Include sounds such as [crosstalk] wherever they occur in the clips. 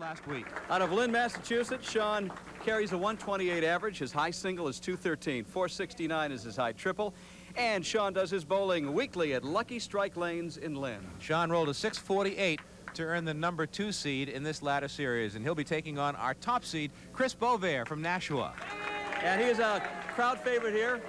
last week. Out of Lynn, Massachusetts, Shawn carries a 128 average. His high single is 213. 469 is his high triple. And Shawn does his bowling weekly at Lucky Strike Lanes in Lynn. Shawn rolled a 648 to earn the number two seed in this ladder series, and he'll be taking on our top seed, Chris Boisvert from Nashua. And he is a crowd favorite here,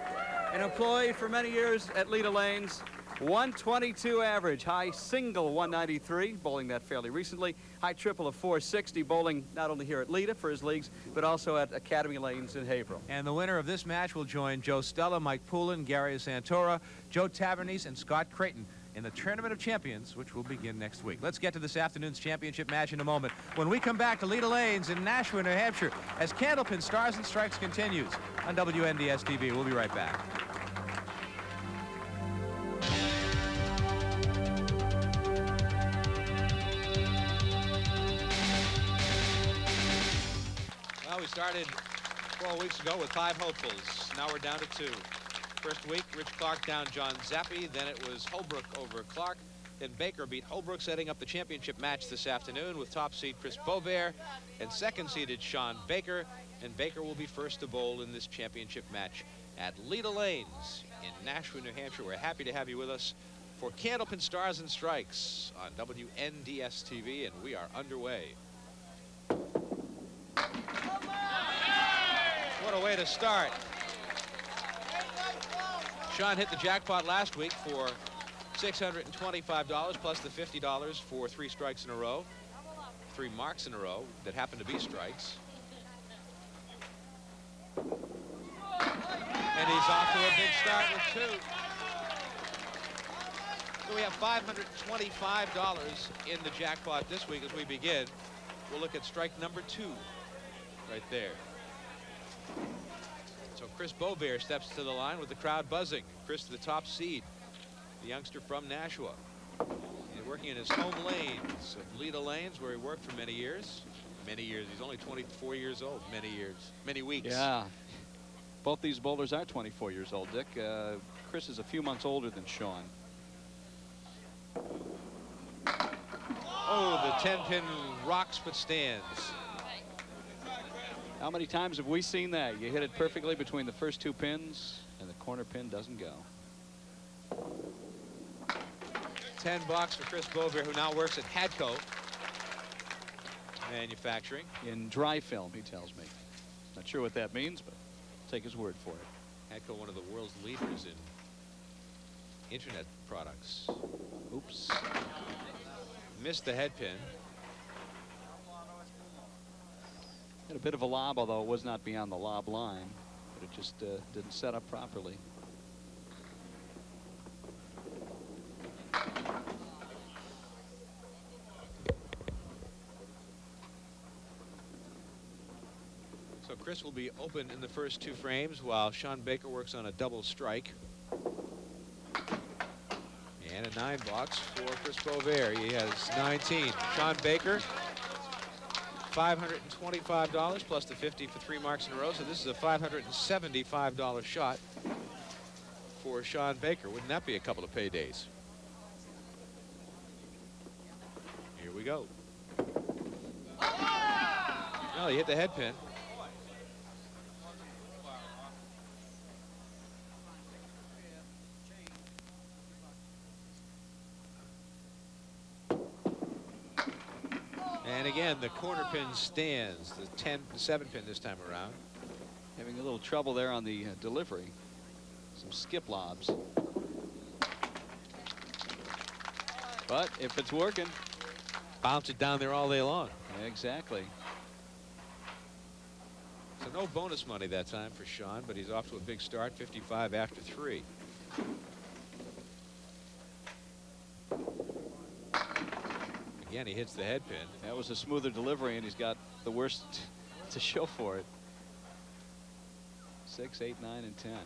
an employee for many years at Leda Lanes. 122 average, high single 193, bowling that fairly recently. High triple of 460, bowling not only here at Leda for his leagues, but also at Academy Lanes in Haverhill. And the winner of this match will join Joe Stella, Mike Poulin, Gary Santora, Joe Tavernese, and Scott Creighton in the Tournament of Champions, which will begin next week. Let's get to this afternoon's championship match in a moment. When we come back to Leda Lanes in Nashua, New Hampshire, as Candlepin Stars and Strikes continues on WNDS TV. We'll be right back. Started four weeks ago with five hopefuls. Now we're down to two. First week, Rich Clark down John Zappi. Then it was Holbrook over Clark. Then Baker beat Holbrook, setting up the championship match this afternoon with top seed Chris Boisvert and second seeded Shawn Baker. And Baker will be first to bowl in this championship match at Leda Lanes in Nashua, New Hampshire. We're happy to have you with us for Candlepin Stars and Strikes on WNDS TV, and we are underway. What a way to start. Shawn hit the jackpot last week for $625 plus the $50 for three strikes in a row, three marks in a row that happen to be strikes. And he's off to a big start with two. So we have $525 in the jackpot this week as we begin. We'll look at strike number two right there. So Chris Boisvert steps to the line with the crowd buzzing. Chris, the top seed, the youngster from Nashua. He's working in his home lanes Leda Lanes, where he worked for many years. Many years. He's only 24 years old. Many years. Many weeks. Yeah. Both these bowlers are 24 years old, Dick. Uh, Chris is a few months older than Shawn. Oh, the 10-pin rocks but stands. How many times have we seen that? You hit it perfectly between the first two pins, and the corner pin doesn't go. 10 bucks for Chris Boisvert, who now works at Hadco Manufacturing. In dry film, he tells me. Not sure what that means, but take his word for it. Hadco, one of the world's leaders in internet products. Oops. Missed the head pin. Had a bit of a lob, although it was not beyond the lob line, but it just uh, didn't set up properly. So Chris will be open in the first two frames while Shawn Baker works on a double strike. And a nine box for Chris Boisvert. He has 19. Shawn Baker, $525 plus the 50 for three marks in a row. So this is a $575 shot for Shawn Baker. Wouldn't that be a couple of paydays? Here we go. No, he hit the head pin. And again, the corner pin stands, the 10, the 7 pin this time around. Having a little trouble there on the uh, delivery. Some skip lobs. But if it's working. Bounce it down there all day long. Exactly. So no bonus money that time for Shawn, but he's off to a big start, 55 after three. Again, he hits the head pin. That was a smoother delivery, and he's got the worst [laughs] to show for it. Six, eight, nine, and ten.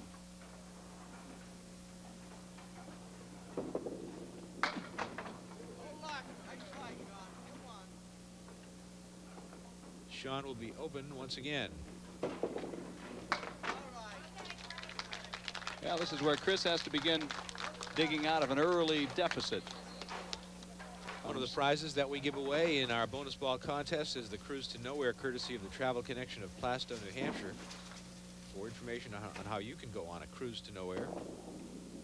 Shawn will be open once again. Yeah, this is where Chris has to begin digging out of an early deficit. One of the prizes that we give away in our bonus ball contest is the Cruise to Nowhere, courtesy of the Travel Connection of Plaistow, New Hampshire. For information on how, on how you can go on a cruise to nowhere,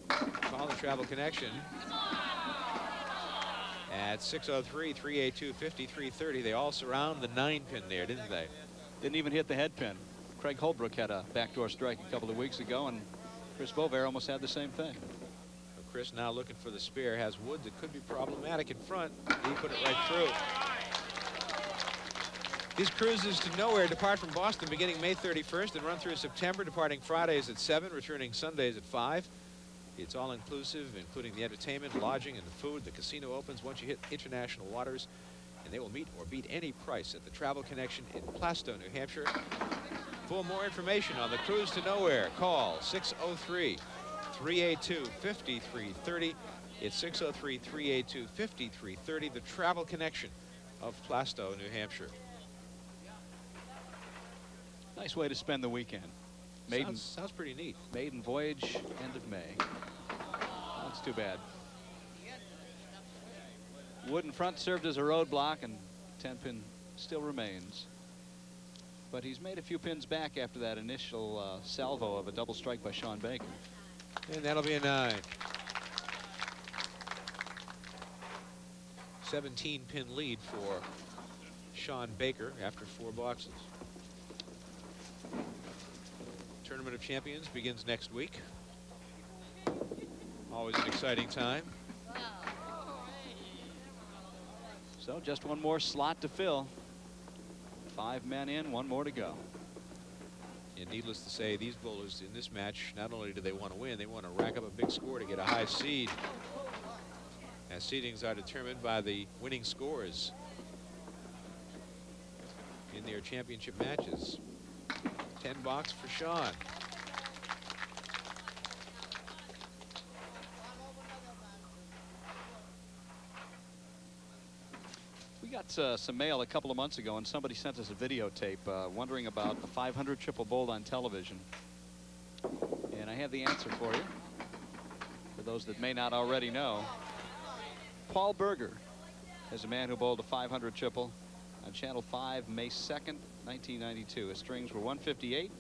call the Travel Connection at 603-382-5330. They all surround the nine pin there, didn't they? Didn't even hit the head pin. Craig Holbrook had a backdoor strike a couple of weeks ago, and Chris Boisvert almost had the same thing. Chris now looking for the spear, has wood that could be problematic in front. He put it right through. These cruises to nowhere depart from Boston beginning May 31st and run through September, departing Fridays at 7, returning Sundays at 5. It's all inclusive, including the entertainment, lodging, and the food. The casino opens once you hit international waters, and they will meet or beat any price at the Travel Connection in Plaistow, New Hampshire. For more information on the cruise to nowhere, call 603 382 5330. It's 603 382 5330, the Travel Connection of Plaistow, New Hampshire. Nice way to spend the weekend. Maiden, sounds, sounds pretty neat. Maiden voyage, end of May. That's too bad. Wood in front served as a roadblock, and 10 pin still remains. But he's made a few pins back after that initial uh, salvo of a double strike by Shawn Baker. And that'll be a nine. 17 pin lead for Shawn Baker after four boxes. Tournament of Champions begins next week. Always an exciting time. So just one more slot to fill. Five men in, one more to go. And needless to say, these bowlers in this match, not only do they want to win, they want to rack up a big score to get a high seed. As seedings are determined by the winning scores in their championship matches. 10 box for Shawn. Got uh, some mail a couple of months ago, and somebody sent us a videotape uh, wondering about the 500 triple bowled on television. And I have the answer for you. For those that may not already know, Paul Berger is a man who bowled a 500 triple on Channel 5 May 2nd, 1992. His strings were 158,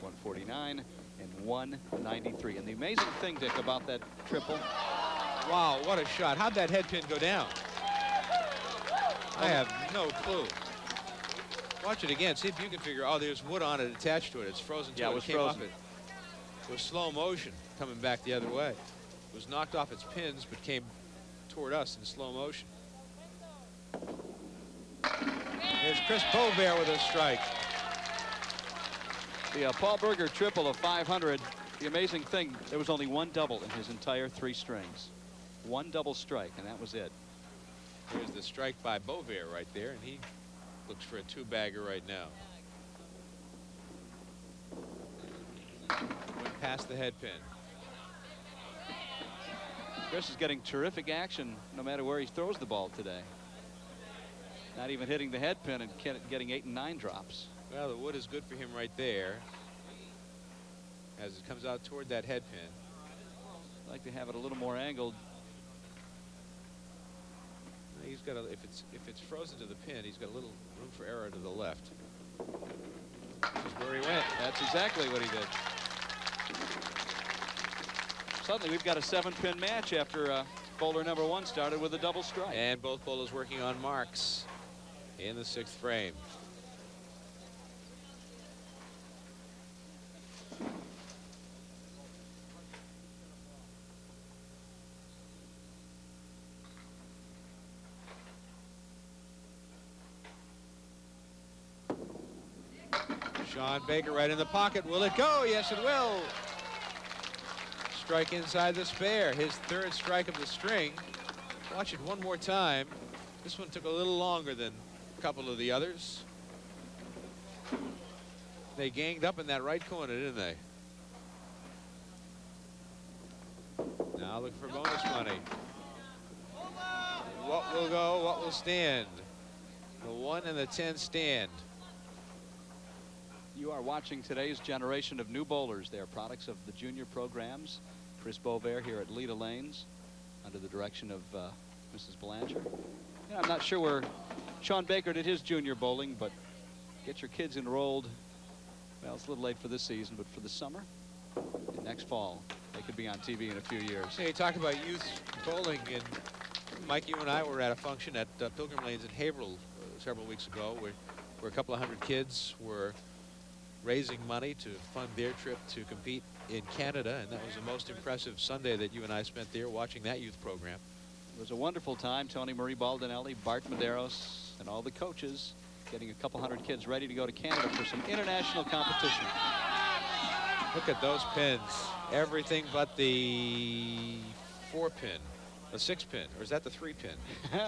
149, and 193. And the amazing thing, Dick, about that triple. Wow, what a shot. How'd that head pin go down? I have no clue. Watch it again. See if you can figure. Oh, there's wood on it attached to it. It's frozen. Yeah, it, it was frozen. It. it was slow motion coming back the other way. It was knocked off its pins, but came toward us in slow motion. Here's Chris Boisvert with a strike. The uh, Paul Berger triple of 500. The amazing thing, there was only one double in his entire three strings. One double strike, and that was it. Here's the strike by Boisvert right there, and he looks for a two-bagger right now. Went past the head pin. Chris is getting terrific action no matter where he throws the ball today. Not even hitting the head pin and getting eight and nine drops. Well, the wood is good for him right there. As it comes out toward that head pin. I'd like to have it a little more angled. He's got a, if it's if it's frozen to the pin, he's got a little room for error to the left. This is where he went. That's exactly what he did. Suddenly we've got a seven pin match after uh, bowler number one started with a double strike. And both bowlers working on marks in the sixth frame. Shawn Baker right in the pocket. Will it go? Yes, it will. Strike inside the spare. His third strike of the string. Watch it one more time. This one took a little longer than a couple of the others. They ganged up in that right corner, didn't they? Now looking for bonus money. What will go? What will stand? The one and the 10 stand. You are watching today's generation of new bowlers. They are products of the junior programs. Chris Boisvert here at Leda Lanes under the direction of uh, Mrs. Belanger. Yeah, I'm not sure where Shawn Baker did his junior bowling, but get your kids enrolled. Well, it's a little late for this season, but for the summer and next fall, they could be on TV in a few years. Hey, you talk about youth bowling, and Mike, you and I were at a function at uh, Pilgrim Lanes in Haverhill uh, several weeks ago, where, where a couple of hundred kids were raising money to fund their trip to compete in Canada, and that was the most impressive Sunday that you and I spent there watching that youth program. It was a wonderful time. Tony Marie Baldinelli, Bart Medeiros, and all the coaches getting a couple hundred kids ready to go to Canada for some international competition. Look at those pins. Everything but the four pin, the six pin, or is that the three pin? [laughs]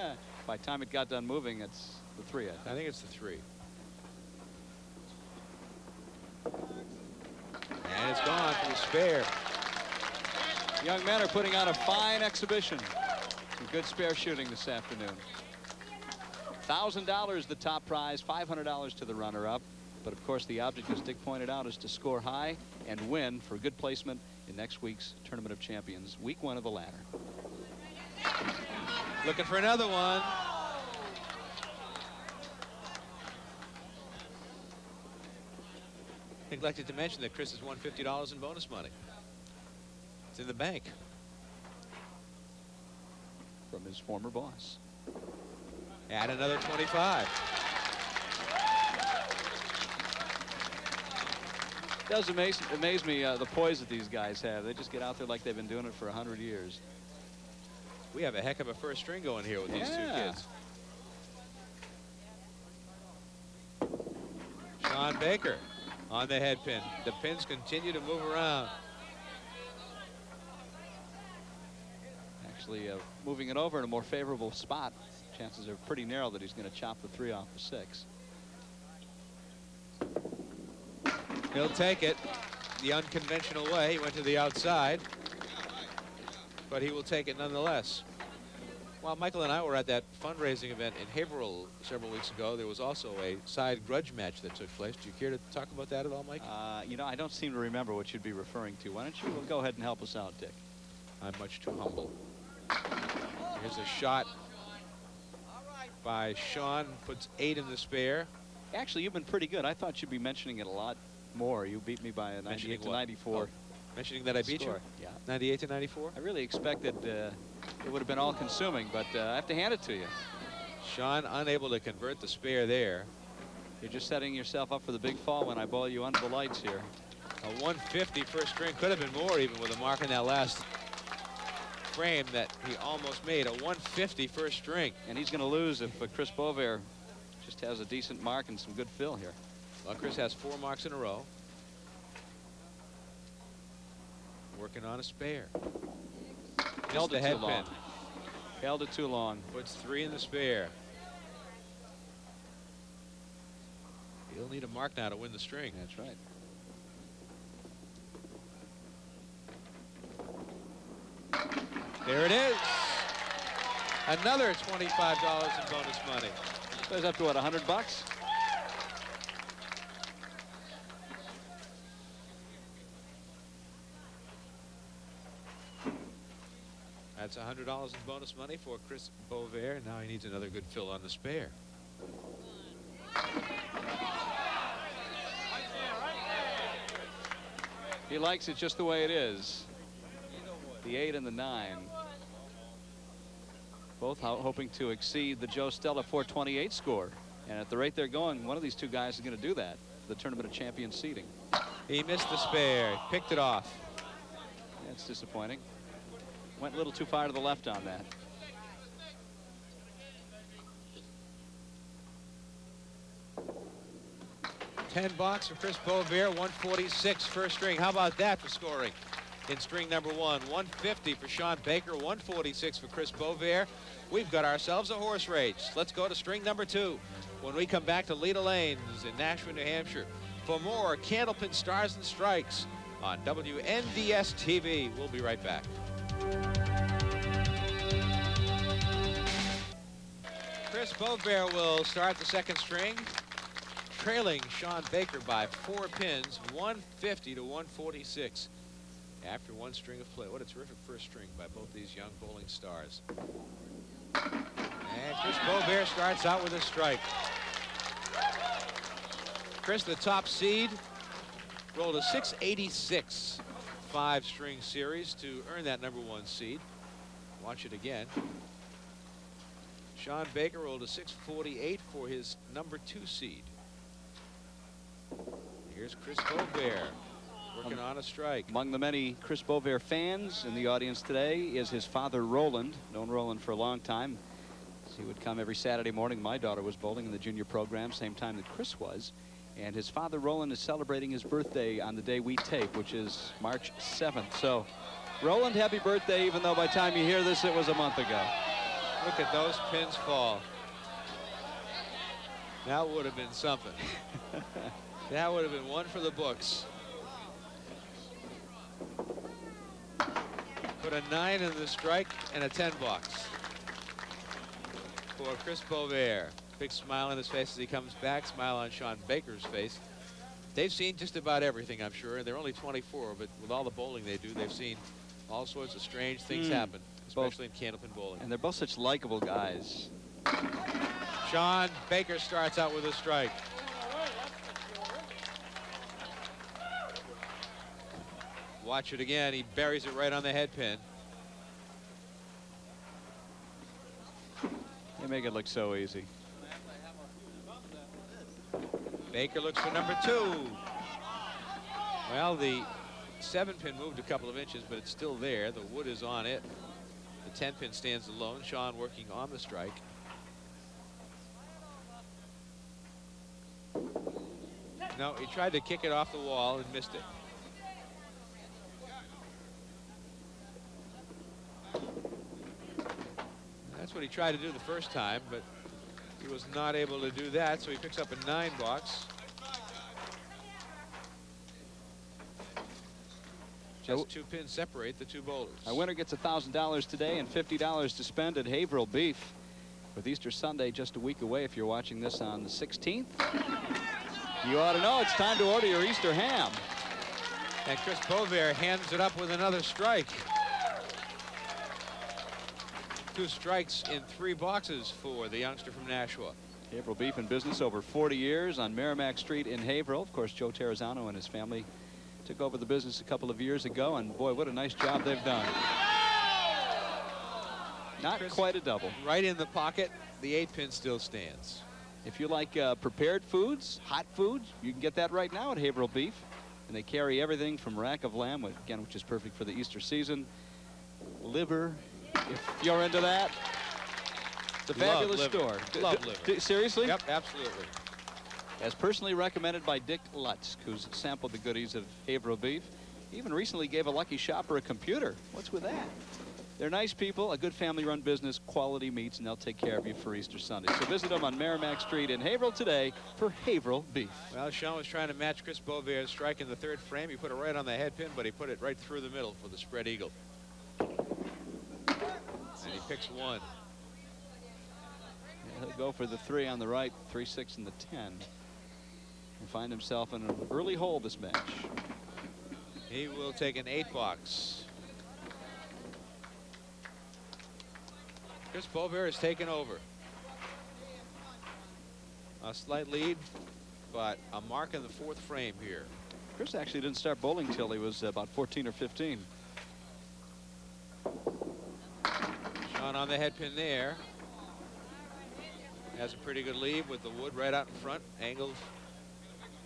By the time it got done moving, it's the three. I think, I think it's the three. And it's gone for the spare. Young men are putting on a fine exhibition. Some good spare shooting this afternoon. $1,000 the top prize, $500 to the runner-up. But of course, the object, as Dick pointed out, is to score high and win for good placement in next week's Tournament of Champions, week one of the ladder. Looking for another one. Neglected to mention that Chris has won $50 in bonus money. It's in the bank. From his former boss. Add another 25. It does amaze, amaze me uh, the poise that these guys have. They just get out there like they've been doing it for 100 years. We have a heck of a first string going here with these two Yeah. kids. Shawn Baker on the head pin. The pins continue to move around. Actually, uh, moving it over in a more favorable spot, chances are pretty narrow that he's going to chop the three off the six. He'll take it the unconventional way. He went to the outside, but he will take it nonetheless. While Michael and I were at that fundraising event in Haverhill several weeks ago, there was also a side grudge match that took place. Do you care to talk about that at all, Mike? Uh, you know, I don't seem to remember what you'd be referring to. Why don't you well, go ahead and help us out, Dick? I'm much too humble. Here's a shot by Shawn, puts eight in the spare. Actually, you've been pretty good. I thought you'd be mentioning it a lot more. You beat me by a 98 Mentioning to 94. Oh, mentioning that I beat score. you? Yeah. 98 to 94? I really expected uh, it would have been all-consuming, but uh, I have to hand it to you. Shawn unable to convert the spare there. You're just setting yourself up for the big fall when I bowl you under the lights here. A 150 first string could have been more even with a mark in that last frame that he almost made. A 150 first string. And he's going to lose if uh, Chris Boisvert just has a decent mark and some good fill here. Well, Chris has four marks in a row. Working on a spare. Held the it too long. pin. Held it too long. Puts three in the spare. He'll need a mark now to win the string. That's right. There it is. Another $25 in bonus money. Goes up to what, 100 bucks? That's $100 in bonus money for Chris Boisvert. Now he needs another good fill on the spare. He likes it just the way it is. The eight and the nine. Both hoping to exceed the Joe Stella 428 score. And at the rate they're going, one of these two guys is going to do that. The Tournament of Champions seating. He missed the spare. Picked it off. That's disappointing. Went a little too far to the left on that. Ten bucks for Chris Boisvert, 146 first string. How about that for scoring in string number one? 150 for Shawn Baker, 146 for Chris Boisvert. We've got ourselves a horse race. Let's go to string number two when we come back to Leda Lanes in Nashua, New Hampshire for more Candlepin Stars and Strikes on WNDS TV. We'll be right back. Chris Boisvert will start the second string trailing Shawn Baker by four pins, 150 to 146 after one string of play. What a terrific first string by both these young bowling stars. And Chris Boisvert starts out with a strike. Chris, the top seed, rolled a 686 five string series to earn that number one seed. Watch it again. Shawn Baker rolled a 648 for his number two seed. Here's Chris Boisvert working on a strike. Among the many Chris Boisvert fans in the audience today is his father, Roland. Known Roland for a long time. He would come every Saturday morning. My daughter was bowling in the junior program, same time that Chris was. And his father, Roland, is celebrating his birthday on the day we tape, which is March 7th. So, Roland, happy birthday, even though by the time you hear this, it was a month ago. Look at those pins fall. That would have been something. [laughs] that would have been one for the books. Put a nine in the strike and a 10 box for Chris Boisvert. Big smile on his face as he comes back, smile on Shawn Baker's face. They've seen just about everything, I'm sure. And they're only 24, but with all the bowling they do, they've seen all sorts of strange things mm. happen, especially both. in Candlepin bowling. And they're both such likable guys. Shawn Baker starts out with a strike. Watch it again. He buries it right on the head pin. They make it look so easy. Baker looks for number two. Well, the seven pin moved a couple of inches, but it's still there. The wood is on it. The 10 pin stands alone. Shawn working on the strike. No, he tried to kick it off the wall and missed it. That's what he tried to do the first time, but was not able to do that, so he picks up a nine box. Just two pins separate the two bowlers. Our winner gets $1,000 today and $50 to spend at Haverhill Beef. With Easter Sunday just a week away, if you're watching this on the 16th, you ought to know it's time to order your Easter ham. And Chris Boisvert hands it up with another strike two strikes in three boxes for the youngster from Nashua. Haverhill Beef in business over 40 years on Merrimack Street in Haverhill. Of course, Joe Terrazzano and his family took over the business a couple of years ago, and boy, what a nice job they've done. Not Chris, quite a double. Right in the pocket, the eight pin still stands. If you like uh, prepared foods, hot foods, you can get that right now at Haverhill Beef. And they carry everything from rack of lamb, again, which is perfect for the Easter season, liver, if you're into that. It's a fabulous Love store. Love liver. seriously? Yep, absolutely. As personally recommended by Dick Lutz, who's sampled the goodies of Haverhill beef. even recently gave a lucky shopper a computer. What's with that? They're nice people, a good family-run business, quality meats, and they'll take care of you for Easter Sunday. So visit them on Merrimack Street in Haverhill today for Haverhill Beef. Well, Shawn was trying to match Chris Boisvert' strike in the third frame. He put it right on the head pin, but he put it right through the middle for the spread eagle picks one. He'll go for the three on the right, three, six, and the 10. And find himself in an early hole this match. He will take an eight box. Chris Boisvert has taken over. A slight lead, but a mark in the fourth frame here. Chris actually didn't start bowling till he was about 14 or 15. On the head pin there. Has a pretty good lead with the wood right out in front. Angled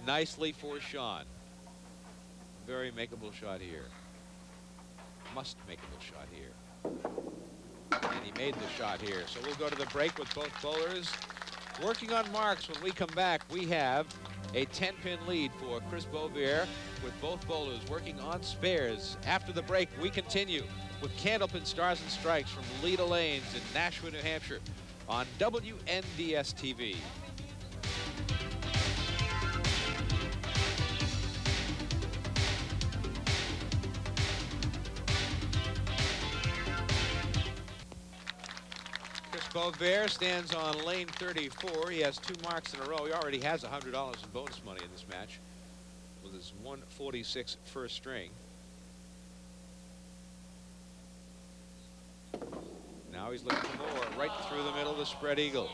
nicely for Shawn. Very makeable shot here. Must makeable shot here. And he made the shot here. So we'll go to the break with both bowlers. Working on marks when we come back, we have a 10-pin lead for Chris Boisvert with both bowlers working on spares. After the break, we continue with Candlepin Stars and Strikes from Leda Lanes in Nashua, New Hampshire on WNDS Boisvert stands on lane 34. He has two marks in a row. He already has $100 in bonus money in this match with his 146 first string. Now he's looking for more. Right through the middle, of the spread eagle.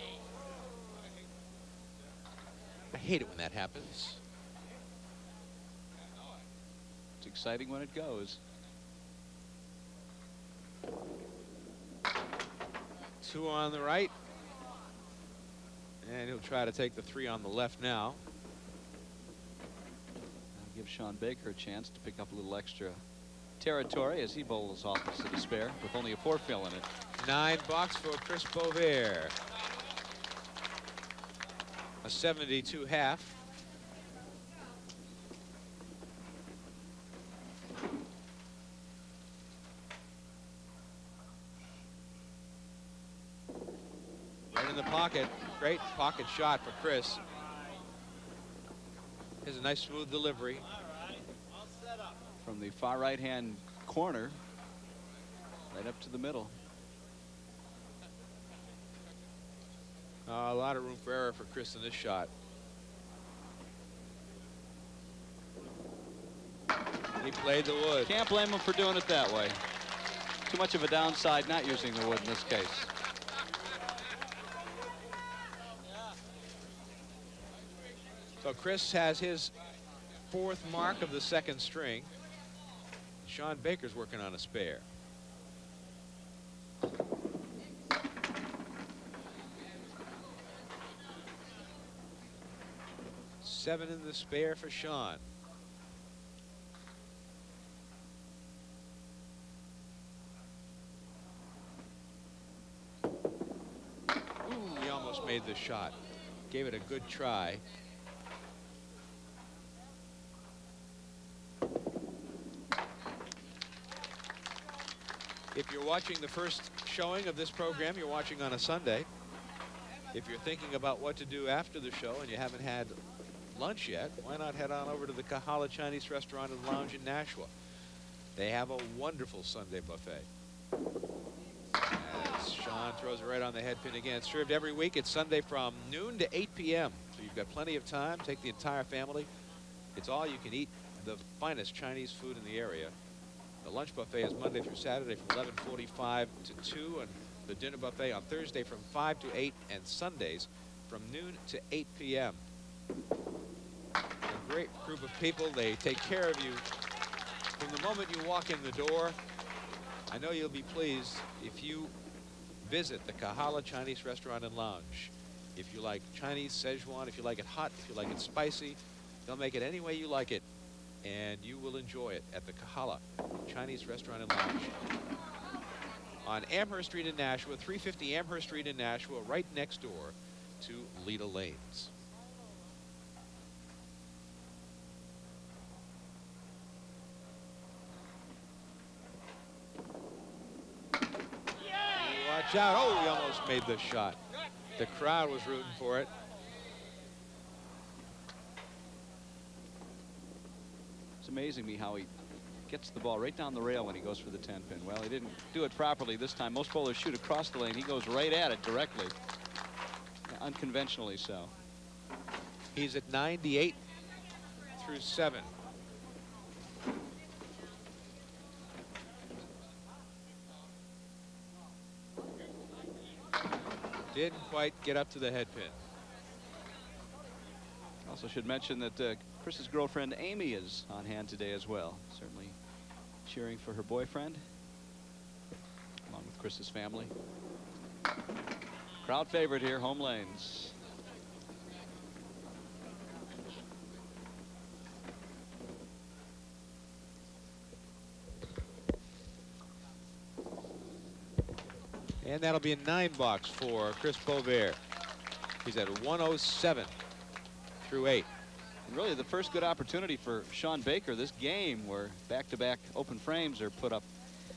I hate it when that happens. It's exciting when it goes. Two on the right. And he'll try to take the three on the left now. That'll give Shawn Baker a chance to pick up a little extra territory as he bowls off to the spare with only a four fill in it. Nine bucks for Chris Boisvert. A 72 half. The pocket. Great pocket shot for Chris. Has a nice smooth delivery. From the far right hand corner right up to the middle. Uh, a lot of room for error for Chris in this shot. He played the wood. Can't blame him for doing it that way. Too much of a downside not using the wood in this case. Chris has his fourth mark of the second string. Shawn Baker's working on a spare. Seven in the spare for Shawn. He almost made the shot. Gave it a good try. If you're watching the first showing of this program, you're watching on a Sunday. If you're thinking about what to do after the show and you haven't had lunch yet, why not head on over to the Kahala Chinese Restaurant and Lounge in Nashua? They have a wonderful Sunday buffet. As Shawn throws it right on the head pin again. It's served every week. It's Sunday from noon to 8 p.m. So you've got plenty of time. Take the entire family. It's all you can eat. The finest Chinese food in the area. The lunch buffet is Monday through Saturday from 11:45 to 2, and the dinner buffet on Thursday from 5 to 8, and Sundays from noon to 8 p.m. A great group of people. They take care of you from the moment you walk in the door. I know you'll be pleased if you visit the Kahala Chinese Restaurant and Lounge. If you like Chinese Szechuan, if you like it hot, if you like it spicy, they'll make it any way you like it, and you will enjoy it at the Kahala Chinese Restaurant and Lounge. On Amherst Street in Nashua, 350 Amherst Street in Nashua, right next door to Leda Lanes. Watch out. Oh, he almost made the shot. The crowd was rooting for it. It's amazing me how he gets the ball right down the rail when he goes for the 10 pin. Well, he didn't do it properly this time. Most bowlers shoot across the lane. He goes right at it directly. Unconventionally so. He's at 98 through 7. Didn't quite get up to the head pin. Also should mention that uh, Chris's girlfriend Amy is on hand today as well. Certainly cheering for her boyfriend along with Chris's family. Crowd favorite here, home lanes. And that'll be a nine box for Chris Boisvert. He's at 107 through eight. Really the first good opportunity for Shawn Baker this game where back-to-back -back open frames are put up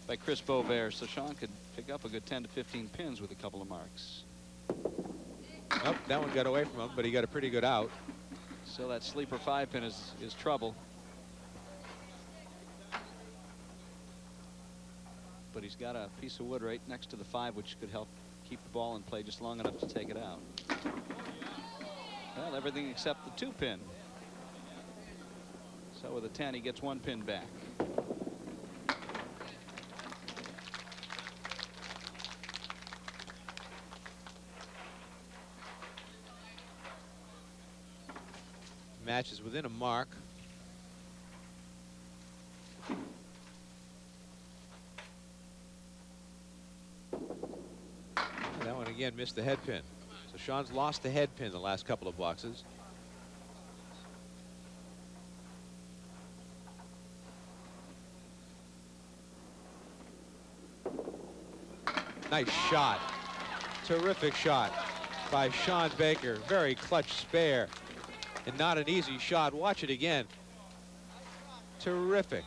by Chris Boisvert so Shawn could pick up a good 10 to 15 pins with a couple of marks. Oh, that one got away from him, but he got a pretty good out. So that sleeper five pin is, is trouble. But he's got a piece of wood right next to the five, which could help keep the ball in play just long enough to take it out. Well, everything except the two pin. So with a 10, he gets one pin back. Match is within a mark. That one again missed the head pin. So Shawn's lost the head pin the last couple of boxes. Nice shot. Terrific shot by Shawn Baker. Very clutch spare and not an easy shot. Watch it again. Terrific.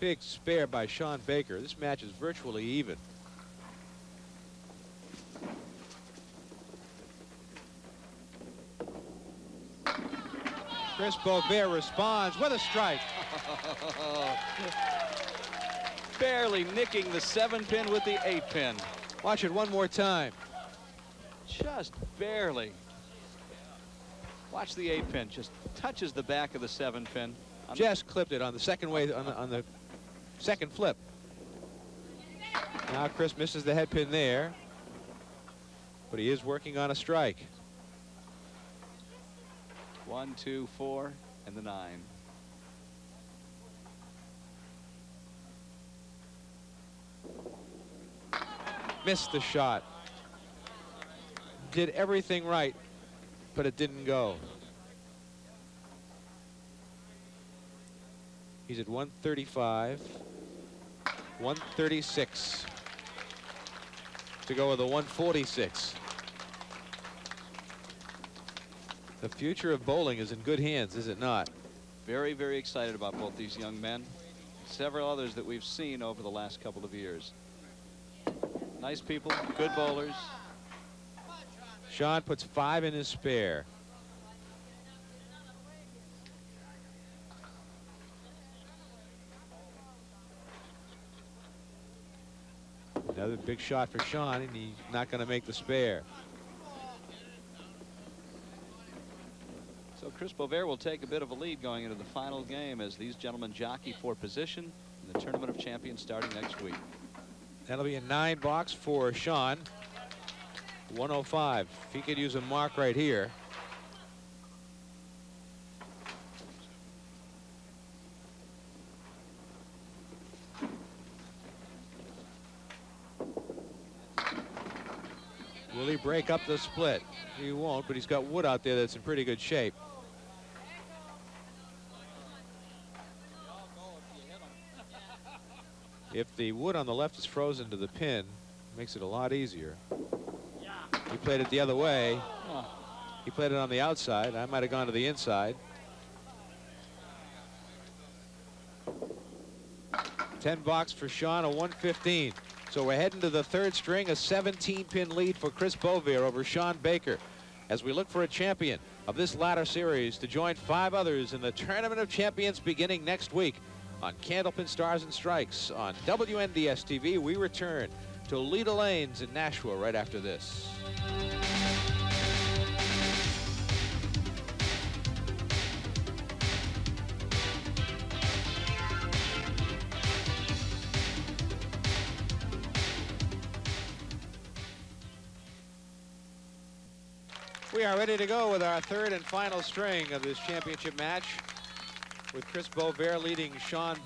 Big spare by Shawn Baker. This match is virtually even. Chris Boisvert responds with a strike. [laughs] Barely nicking the seven pin with the eight pin. Watch it one more time. Just barely. Watch the eight pin. Just touches the back of the seven pin. Just clipped it on the second way on the, on the second flip. Now Chris misses the head pin there. But he is working on a strike. One, two, four, and the nine. Missed the shot. Did everything right, but it didn't go. He's at 135, 136 to go with a 146. The future of bowling is in good hands, is it not? Very, very excited about both these young men. Several others that we've seen over the last couple of years. Nice people, good bowlers. Shawn puts five in his spare. Another big shot for Shawn, and he's not going to make the spare. So Chris Boisvert will take a bit of a lead going into the final game as these gentlemen jockey for position in the Tournament of Champions starting next week. That'll be a nine box for Shawn. 105. If he could use a mark right here. Will he break up the split? He won't, but he's got wood out there that's in pretty good shape. If the wood on the left is frozen to the pin, makes it a lot easier. He played it the other way. He played it on the outside. I might have gone to the inside. 10 box for Shawn, a 115. So we're heading to the third string, a 17-pin lead for Chris Boisvert over Shawn Baker as we look for a champion of this latter series to join five others in the Tournament of Champions beginning next week on Candlepin Stars and Strikes on WNDS TV. We return to Leda Lanes in Nashua right after this. We are ready to go with our third and final string of this championship match with Chris Boisvert leading Shawn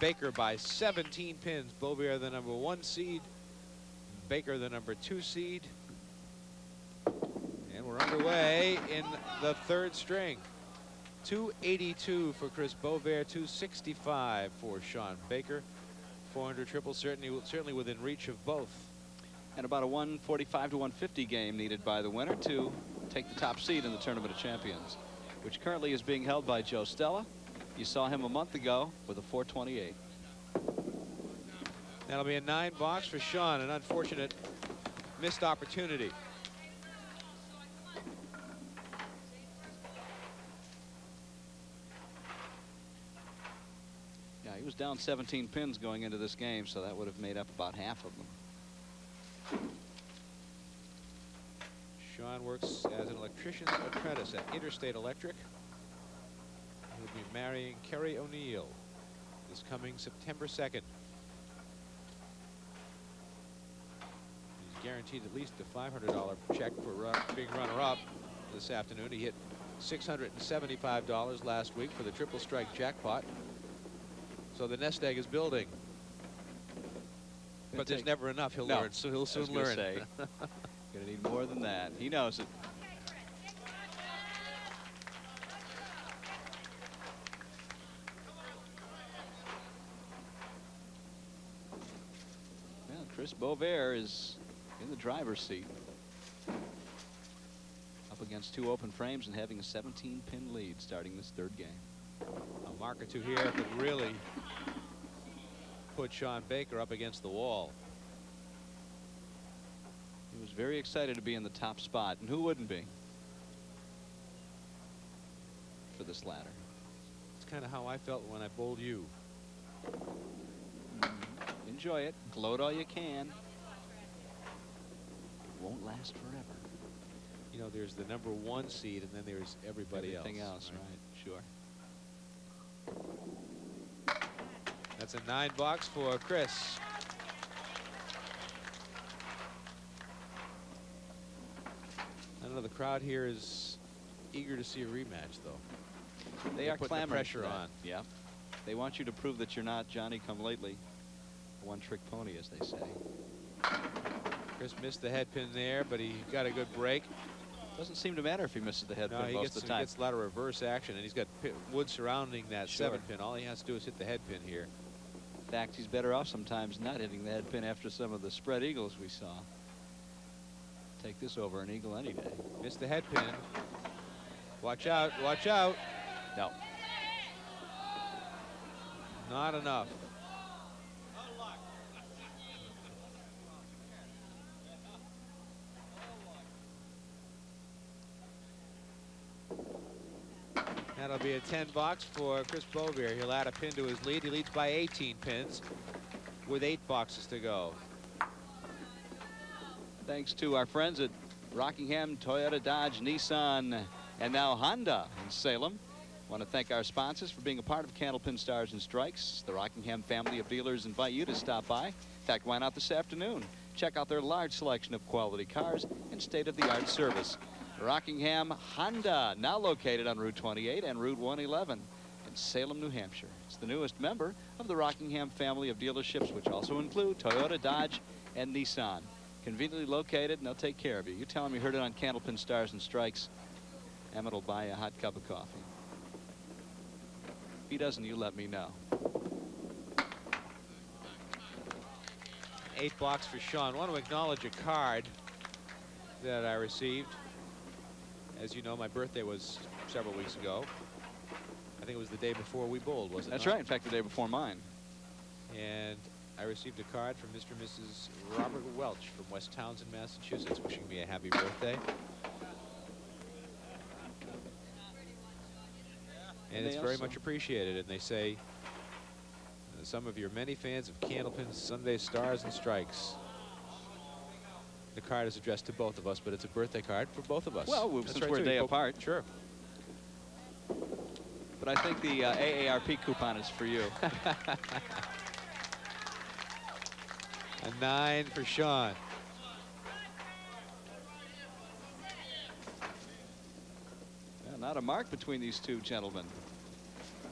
Baker by 17 pins. Boisvert the number one seed, Baker the number two seed. And we're underway in the third string. 282 for Chris Boisvert, 265 for Shawn Baker. 400 triple certainly, certainly within reach of both. And about a 145 to 150 game needed by the winner to take the top seed in the Tournament of Champions, which currently is being held by Joe Stella. You saw him a month ago with a 428. That'll be a nine box for Shawn, an unfortunate missed opportunity. Yeah, he was down 17 pins going into this game, so that would have made up about half of them. Shawn works as an electrician's apprentice at Interstate Electric. He'll be marrying Kerry O'Neill this coming September 2nd. He's guaranteed at least a $500 check for run, being runner-up this afternoon. He hit $675 last week for the triple strike jackpot. So the nest egg is building. But there's never enough. He'll No, learn. So he'll soon learn. say. [laughs] Gonna need more than that. He knows it. Well, Chris Boisvert is in the driver's seat. Up against two open frames and having a 17-pin lead starting this third game. A mark or two here could really put Shawn Baker up against the wall. He was very excited to be in the top spot, and who wouldn't be for this ladder? It's kind of how I felt when I bowled you. Mm-hmm. Enjoy it. Gloat all you can. It Won't last forever. You know, there's the number one seed, and then there's everybody Everything else. else, right? Sure. That's a nine box for Chris. I know the crowd here is eager to see a rematch, though. They They're are clamoring pressure on. Yeah. They want you to prove that you're not Johnny come lately. One trick pony, as they say. Chris missed the head pin there, but he got a good break. Doesn't seem to matter if he misses the head No, pin most gets, of the time. he gets a lot of reverse action, and he's got wood surrounding that Sure. seven pin. All he has to do is hit the head pin here. In fact, he's better off sometimes not hitting the head pin after some of the spread eagles we saw. Take this over an eagle any day. Missed the head pin. Watch out, watch out. No. Not enough. That'll be a 10 box for Chris Boisvert. He'll add a pin to his lead. He leads by 18 pins with eight boxes to go. Thanks to our friends at Rockingham, Toyota, Dodge, Nissan, and now Honda in Salem. Want to thank our sponsors for being a part of Candlepin Stars and Strikes. The Rockingham family of dealers invite you to stop by. In fact, why not this afternoon? Check out their large selection of quality cars and state-of-the-art service. Rockingham Honda, now located on Route 28 and Route 111 in Salem, New Hampshire. It's the newest member of the Rockingham family of dealerships, which also include Toyota, Dodge, and Nissan. Conveniently located, and they'll take care of you. You tell them you heard it on Candlepin Stars and Strikes. Emmett will buy you a hot cup of coffee. If he doesn't, you let me know. Eight box for Shawn. want to acknowledge a card that I received. As you know, my birthday was several weeks ago. I think it was the day before we bowled, wasn't it That's right. In fact, the day before mine. And I received a card from Mr. and Mrs. Robert Welch from West Townsend, Massachusetts, wishing me a happy birthday. And And it's very much appreciated. And they say, some of your many fans of Candlepin, Sunday Stars, and Strikes. The card is addressed to both of us, but it's a birthday card for both of us. Well, we- That's since right, we're a day apart. Sure. But I think the uh, AARP coupon is for you. [laughs] A nine for Shawn. Yeah, not a mark between these two gentlemen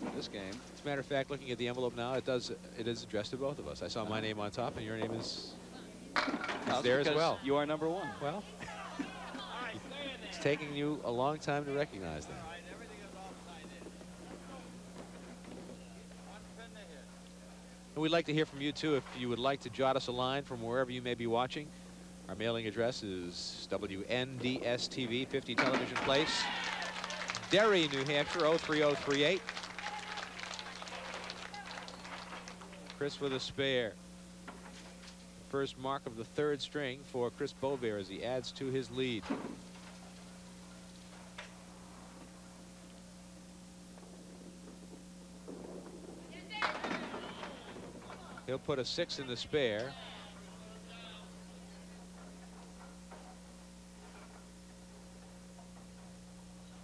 in this game. As a matter of fact, looking at the envelope now, it does it is addressed to both of us. I saw my Uh-huh. name on top, and your name is There as well. You are number one. well. [laughs] it's taking you a long time to recognize that. And we'd like to hear from you too if you would like to jot us a line from wherever you may be watching. Our mailing address is WNDS TV, 50 Television Place, Derry, New Hampshire, 03038. Chris with a spare. First mark of the third string for Chris Boisvert as he adds to his lead. He'll put a six in the spare.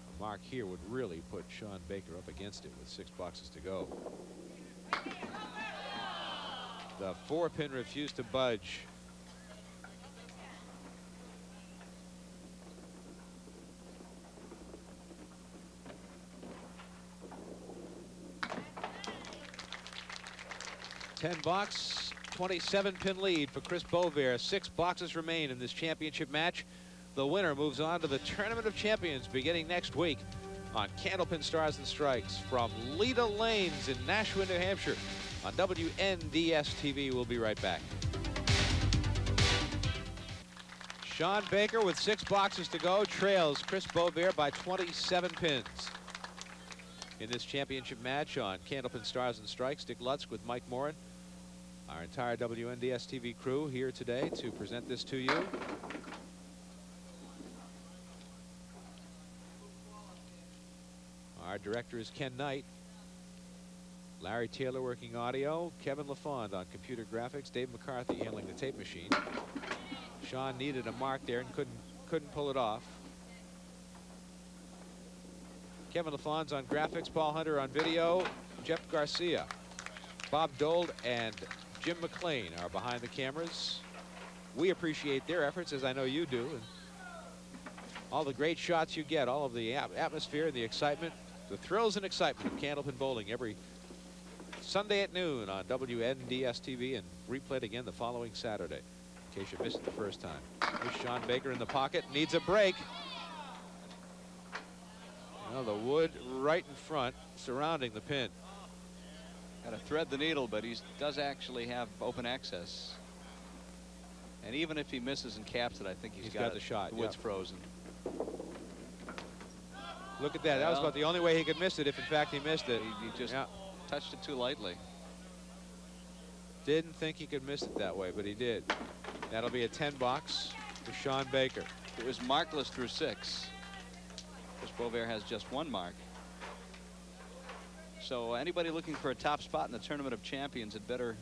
A mark here would really put Shawn Baker up against it with six boxes to go. The four pin refused to budge. Ten bucks, 27 pin lead for Chris Boisvert. Six boxes remain in this championship match. The winner moves on to the Tournament of Champions beginning next week on Candlepin Stars and Strikes from Leda Lanes in Nashua, New Hampshire on WNDS TV. We'll be right back. Shawn Baker with six boxes to go trails Chris Boisvert by 27 pins. In this championship match on Candlepin Stars and Strikes, Dick Lutz with Mike Morin. Our entire WNDS TV crew here today to present this to you. Our director is Ken Knight. Larry Taylor working audio. Kevin LaFond on computer graphics. Dave McCarthy handling the tape machine. Shawn needed a mark there and couldn't couldn't pull it off. Kevin LaFond's on graphics. Paul Hunter on video. Jeff Garcia. Bob Dold and Jim McLean are behind the cameras. We appreciate their efforts, as I know you do. And all the great shots you get, all of the atmosphere and the excitement, the thrills and excitement of Candlepin Bowling every Sunday at noon on WNDS TV and replayed again the following Saturday, in case you missed it the first time. Here's Shawn Baker in the pocket, needs a break. Well, the wood right in front, surrounding the pin. Got to thread the needle, but he does actually have open access. And even if he misses and caps it, I think he's, he's got, got the shot. The wood's yep. frozen. Look at that. Well, that was about the only way he could miss it if, in fact, he missed it. He, he just yeah. Touched it too lightly. Didn't think he could miss it that way, but he did. That'll be a 10 box for Shawn Baker. It was markless through six. Chris Boisvert has just one mark. So anybody looking for a top spot in the Tournament of Champions had better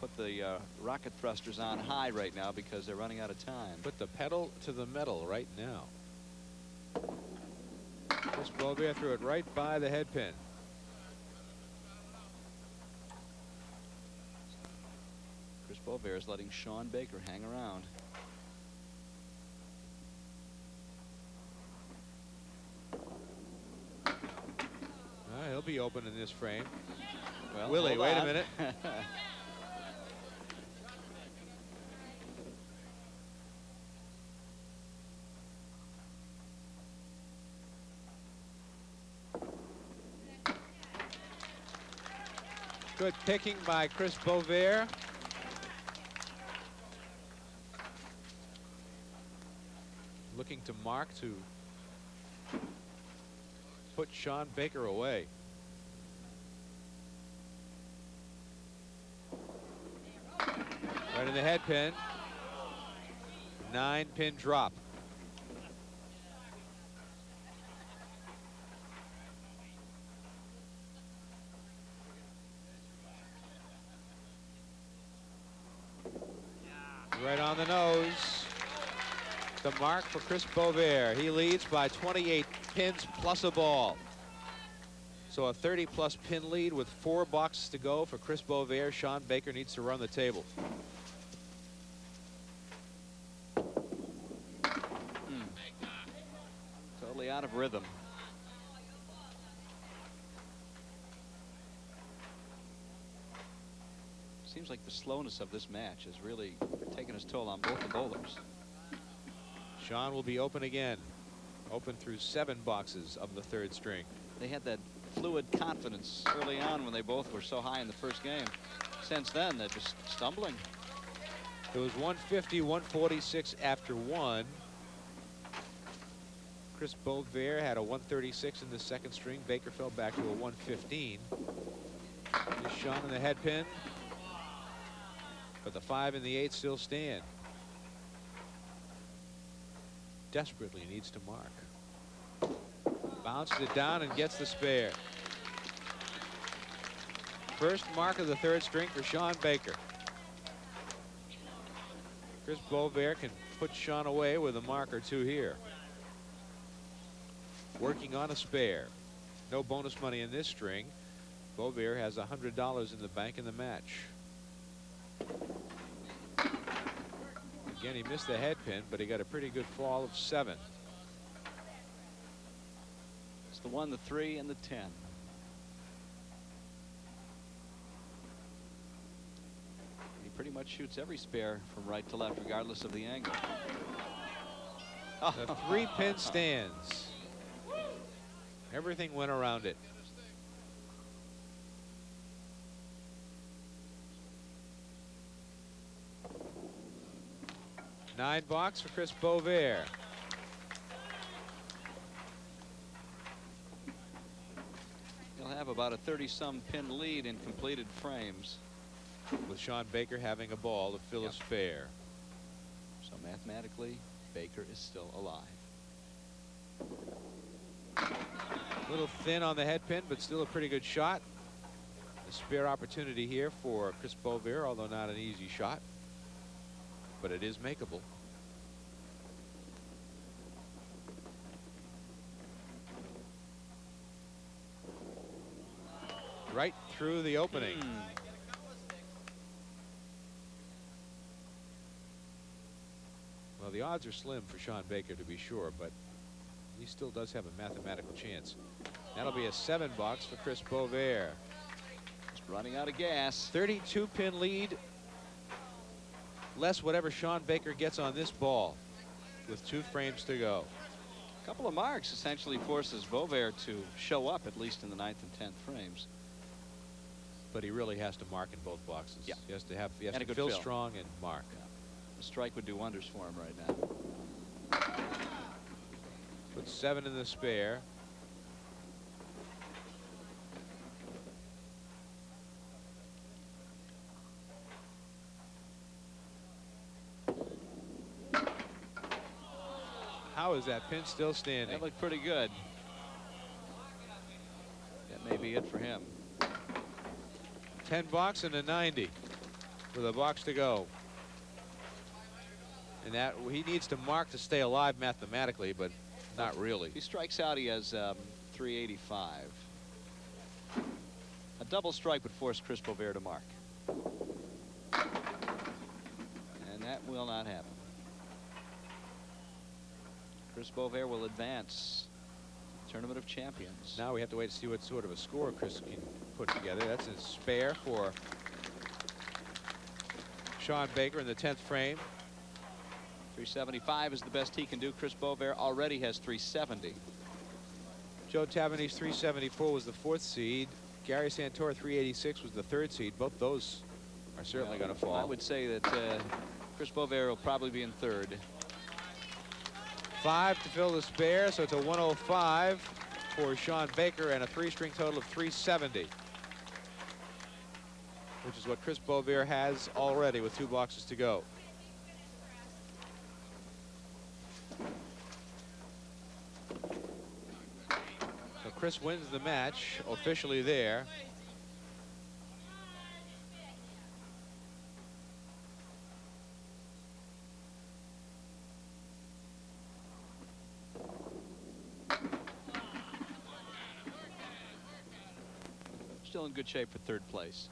put the uh, rocket thrusters on high right now because they're running out of time. Put the pedal to the metal right now. Chris Boisvert threw it right by the head pin. Boisvert is letting Shawn Baker hang around. Uh, he'll be open in this frame. Well, Willie, wait a minute. [laughs] Good picking by Chris Boisvert. Looking to mark to put Shawn Baker away. Right in the head pin. Nine pin drop. Right on the nose. The mark for Chris Boisvert. He leads by 28 pins plus a ball. So a 30 plus pin lead with four boxes to go for Chris Boisvert. Shawn Baker needs to run the table. Hmm. Totally out of rhythm. Seems like the slowness of this match has really taken its toll on both the bowlers. Shawn will be open again. Open through seven boxes of the third string. They had that fluid confidence early on when they both were so high in the first game. Since then, they're just stumbling. It was 150, 146 after one. Chris Boisvert had a 136 in the second string. Baker fell back to a 115. Just Shawn in the head pin. But the five and the eight still stand. Desperately needs to mark. Bounces it down and gets the spare. First mark of the third string for Shawn Baker. Chris Boisvert can put Shawn away with a mark or two here. Working on a spare. No bonus money in this string. Boisvert has $100 in the bank in the match. Again, he missed the head pin, but he got a pretty good fall of seven. It's the one, the three, and the 10. He pretty much shoots every spare from right to left, regardless of the angle. [laughs] The three pin stands. Everything went around it. Nine box for Chris Boisvert. He'll have about a 30-some pin lead in completed frames. With Shawn Baker having a ball to fill Yep. a spare. So mathematically, Baker is still alive. A little thin on the head pin, but still a pretty good shot. A spare opportunity here for Chris Boisvert, although not an easy shot. But it is makeable. Right through the opening. Hmm. Well, the odds are slim for Shawn Baker to be sure, but he still does have a mathematical chance. That'll be a seven box for Chris Boisvert. Just running out of gas. 32 pin lead. Less whatever Shawn Baker gets on this ball with two frames to go. A couple of marks essentially forces Boisvert to show up at least in the ninth and tenth frames. But he really has to mark in both boxes. Yeah. He has to have he has And a to good fill fill. strong and mark. A strike would do wonders for him right now. Put seven in the spare. How is that pin still standing? That looked pretty good. That may be it for him. 10 box and a 90 with a box to go. And that he needs to mark to stay alive mathematically, but not really. He strikes out, he has um, 385. A double strike would force Chris Boisvert to mark. And that will not happen. Chris Boisvert will advance. Tournament of Champions. Now we have to wait to see what sort of a score Chris can put together. That's a spare for Shawn Baker in the 10th frame. 375 is the best he can do. Chris Boisvert already has 370. Joe Tavanese 374 was the fourth seed. Gary Santora 386 was the third seed. Both those are certainly Well, going to fall. I would say that uh, Chris Boisvert will probably be in third. Five to fill the spare, so it's a 105 for Shawn Baker and a three-string total of 370. Which is what Chris Boisvert has already with two boxes to go. So Chris wins the match, officially there. In good shape for third place.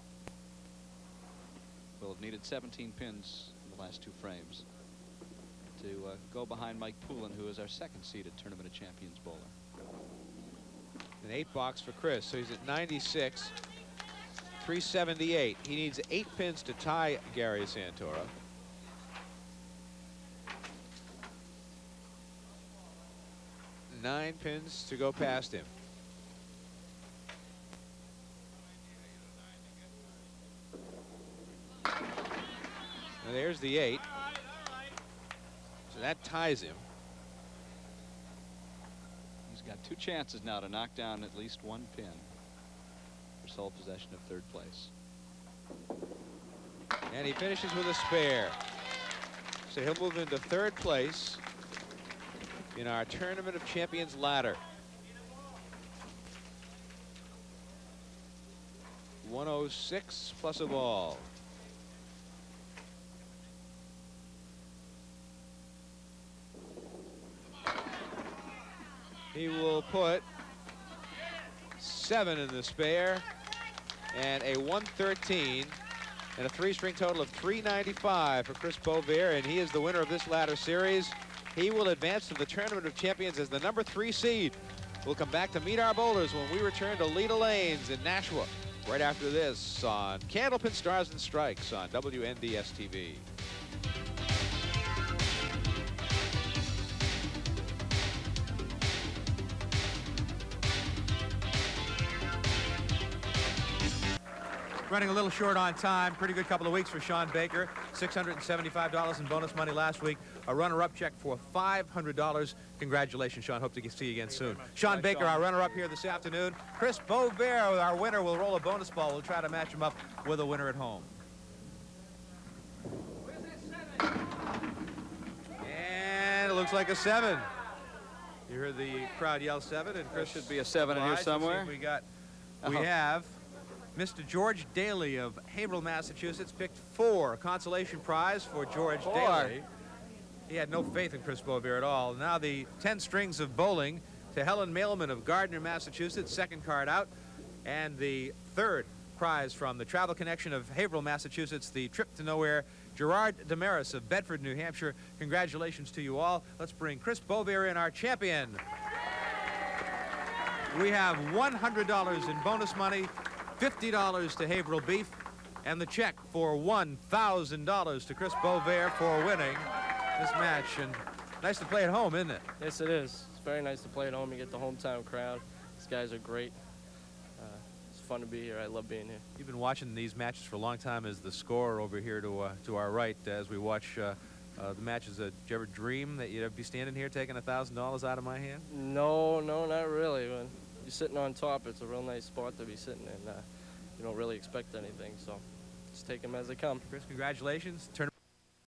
Will have needed 17 pins in the last two frames to uh, go behind Mike Poulin, who is our second seeded Tournament of Champions bowler. An eight box for Chris, so he's at 96. 378. He needs eight pins to tie Gary Santora. Nine pins to go past him. There's the eight. So that ties him. He's got two chances now to knock down at least one pin for sole possession of third place. And he finishes with a spare. So he'll move into third place in our Tournament of Champions ladder. 106 plus a ball. He will put seven in the spare and a 113 and a three-string total of 395 for Chris Boisvert, and he is the winner of this ladder series. He will advance to the Tournament of Champions as the number three seed. We'll come back to meet our bowlers when we return to Leda Lanes in Nashua. right after this on Candlepin Stars and Strikes on WNDS Running a little short on time. Pretty good couple of weeks for Shawn Baker. $675 in bonus money last week. A runner-up check for $500. Congratulations, Shawn. Hope to see you again soon. Shawn Baker, Shawn. our runner-up here this afternoon. Chris Boisvert, our winner, will roll a bonus ball. We'll try to match him up with a winner at home. And it looks like a seven. You heard the crowd yell seven, and Chris should be a seven in here Let's see if somewhere. We got. We Oh. have Mr. George Daly of Haverhill, Massachusetts, picked four consolation prize for George Four. Daly. He had no faith in Chris Boisvert at all. Now the 10 strings of bowling to Helen Mailman of Gardner, Massachusetts, second card out. And the third prize from the Travel Connection of Haverhill, Massachusetts, the trip to nowhere, Gerard Damaris of Bedford, New Hampshire. Congratulations to you all. Let's bring Chris Boisvert in, our champion. We have $100 in bonus money, $50 to Haverhill Beef, and the check for $1,000 to Chris Boisvert for winning this match. And nice to play at home, isn't it? Yes, it is. It's very nice to play at home. You get the hometown crowd. These guys are great. Uh, it's fun to be here. I love being here. You've been watching these matches for a long time as the scorer over here to uh, to our right as we watch uh, uh, the matches. Uh, did you ever dream that you'd be standing here taking $1,000 out of my hand? No, no, not really. When you're sitting on top, it's a real nice spot to be sitting in. Uh, you don't really expect anything, so just take them as they come. Chris, congratulations. Turn